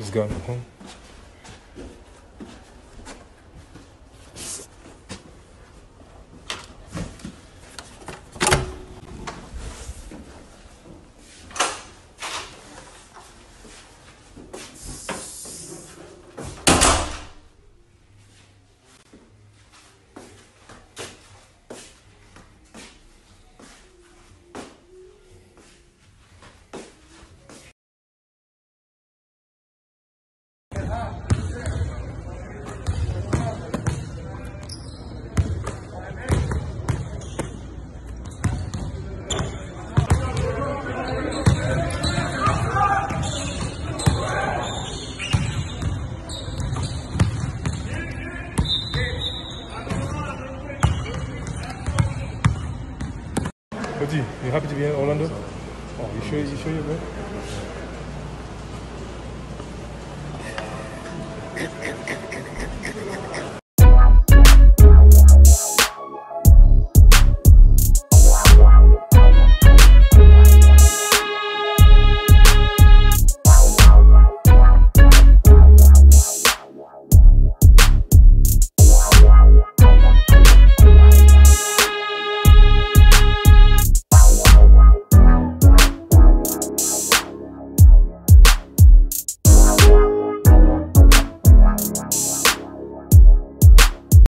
is going home. But you, you happy to be in Orlando? Oh, you sure? You sure you're good?